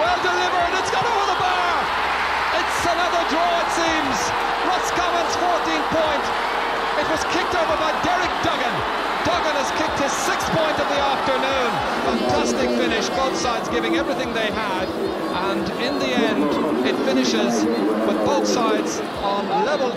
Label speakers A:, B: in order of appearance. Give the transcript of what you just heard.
A: well delivered, it's gone over the bar. It's another draw, it seems. Roscommon's 14th point. It was kicked over by Derek Duggan. Duggan has kicked his sixth point of the afternoon. Fantastic finish, both sides giving everything they had. And in the end, it finishes with both sides on level